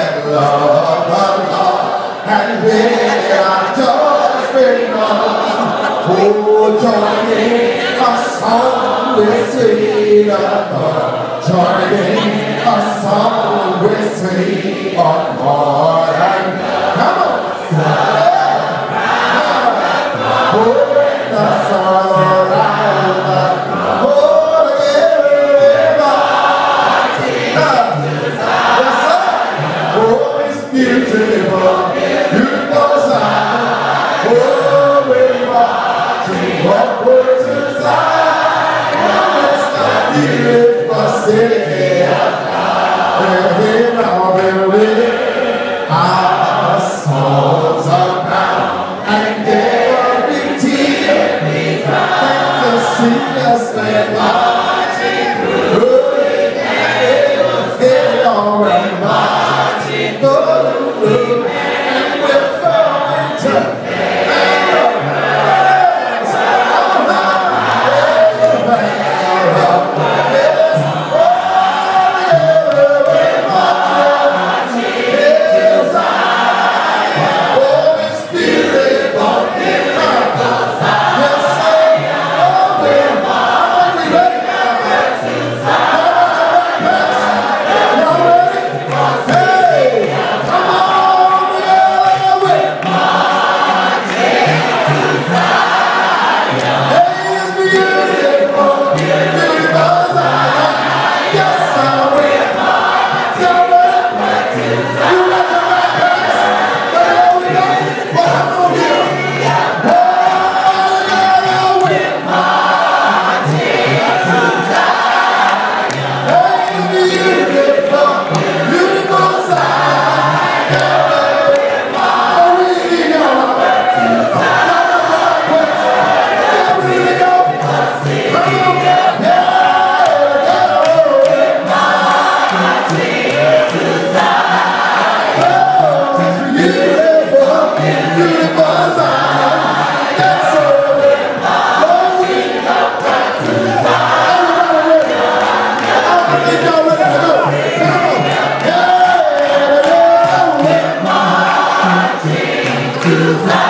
that love of and they are jumping on who joining a song with sweet love joining a song with sweet on to fly.